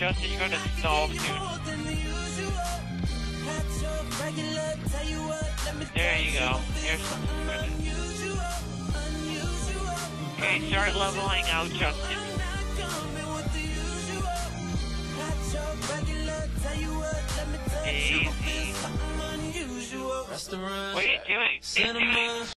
Justin, you're gonna solve soon. There you go. Here's something good. Okay, start leveling out, Justin. Easy. What are you doing?